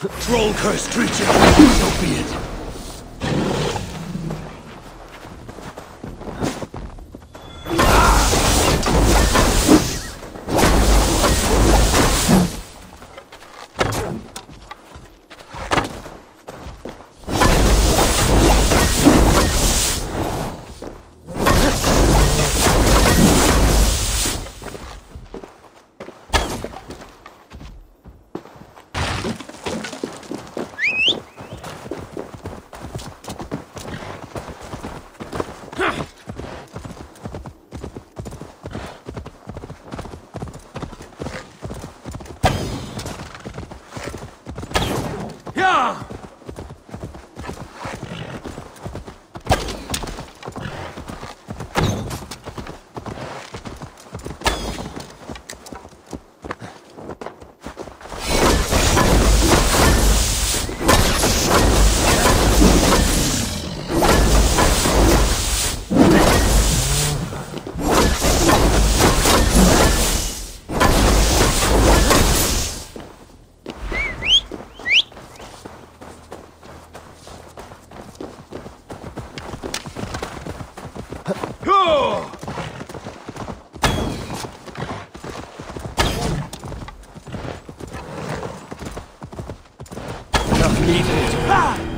Troll cursed creature. So be it. Enough needed. Ah!